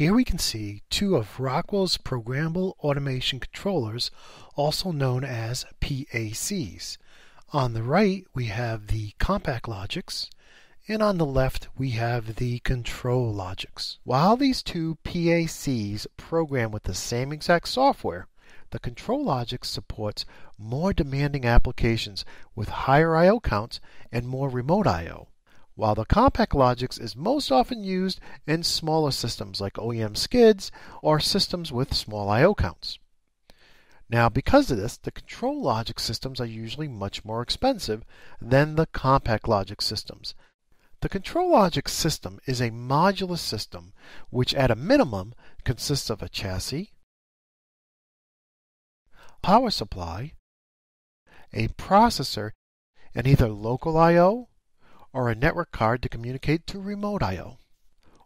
Here we can see two of Rockwell's programmable automation controllers, also known as PACs. On the right, we have the CompactLogix, and on the left, we have the ControlLogix. While these two PACs program with the same exact software, the ControlLogix supports more demanding applications with higher I.O. counts and more remote I.O., while the CompactLogix is most often used in smaller systems like OEM skids or systems with small I.O. counts. Now, because of this, the ControlLogix systems are usually much more expensive than the CompactLogix systems. The ControlLogix system is a modular system which, at a minimum, consists of a chassis, power supply, a processor, and either local I.O. or a network card to communicate to remote I.O.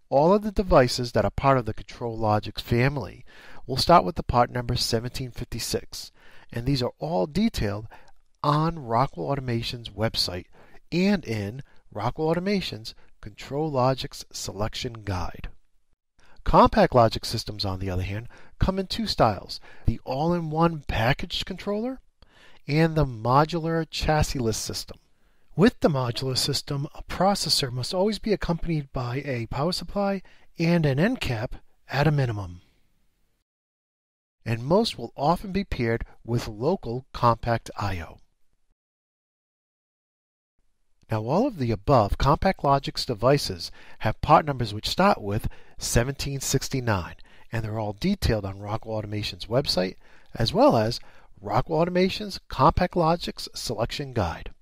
All of the devices that are part of the Control ControlLogix family will start with the part number 1756, and these are all detailed on Rockwell Automation's website and in Rockwell Automation's Control ControlLogix Selection Guide. CompactLogix systems, on the other hand, come in two styles the all in one packaged controller and the modular chassisless system. With the modular system, a processor must always be accompanied by a power supply and an end cap at a minimum. And most will often be paired with local compact I.O. Now all of the above CompactLogix devices have part numbers which start with 1769 and they're all detailed on Rockwell Automation's website as well as Rockwell Automation's CompactLogix Selection Guide.